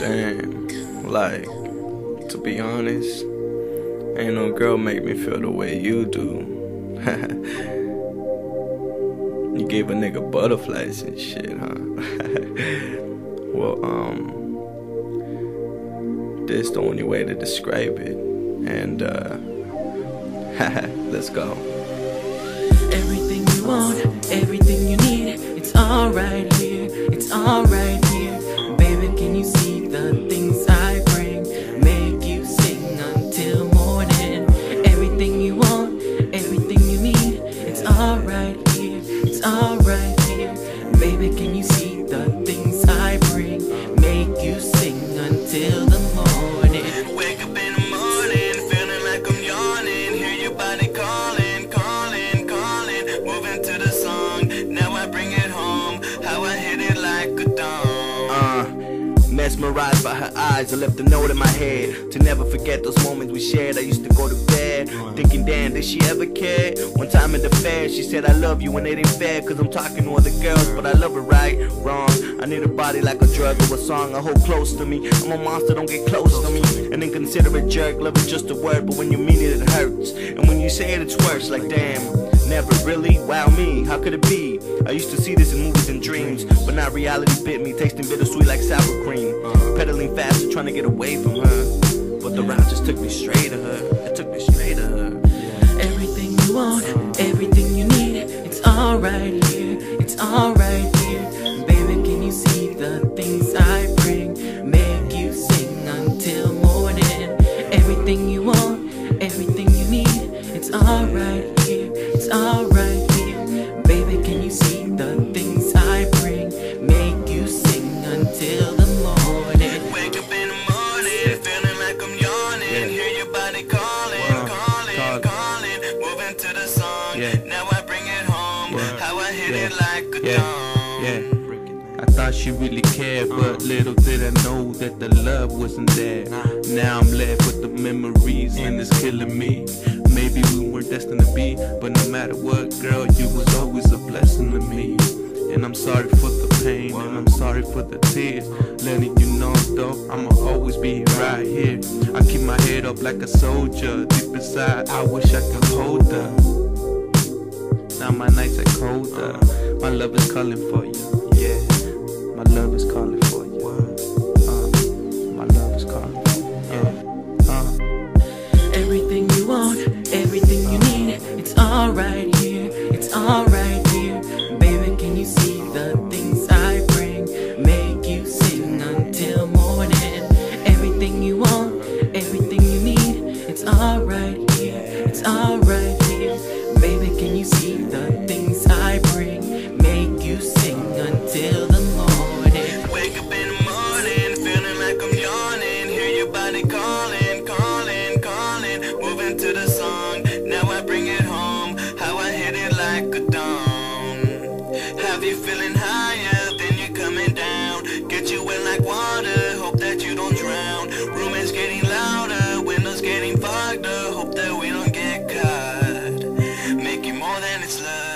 Damn, like, to be honest, ain't no girl make me feel the way you do. you gave a nigga butterflies and shit, huh? well, um, this the only way to describe it. And, uh, let's go. Everything you want, everything you need, it's alright here, it's alright here. Baby, can you see the things I bring? Make you sing until morning. Mesmerized by her eyes, I left a note in my head to never forget those moments we shared. I used to go to bed thinking, damn, did she ever care? One time in the fair, she said, I love you, and it ain't fair, cause I'm talking to other girls, but I love her right, wrong. I need a body like a drug or a song I hold close to me. I'm a monster, don't get close to me. An inconsiderate jerk, love is just a word, but when you mean it, it hurts. And when you say it, it's worse, like damn. Never really, wow me, how could it be? I used to see this in movies and dreams, but now reality bit me, tasting bittersweet like sour cream. Pedaling faster, trying to get away from her. But the route just took me straight to her. It took me straight to her. Everything you want, everything you need, it's alright here, it's alright here. Baby, can you see the things I bring? Make you sing until morning. Everything you want, everything you need, it's alright here, alright here. Baby, can you see the things I bring? Make you sing until the morning. Wake up in the morning, feeling like I'm yawning. Hear your body calling, calling, calling. Moving to the song, now I bring it home. How I hit it like a Yeah, dawn. yeah. I thought she really cared, but little did I know that the love wasn't there. Now I'm left with the memories, and it's killing me. Maybe we weren't destined to be, but no matter what, girl, you was always a blessing to me. And I'm sorry for the pain, and I'm sorry for the tears. Letting you know, though, I'ma always be right here. I keep my head up like a soldier. Deep inside, I wish I could hold her. Now my nights are colder. My love is calling for you. Yeah, my love is 的 then it's love.